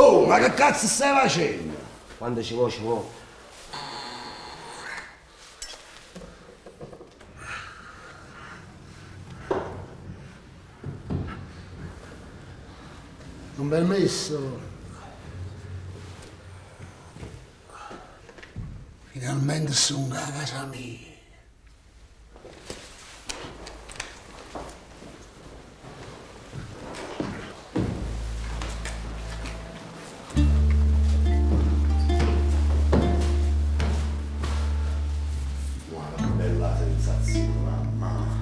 Oh, ma che cazzo stai facendo? Quando ci vuoi, ci vuoi. Un permesso. Finalmente sono a casa mia. 殺するのはまあ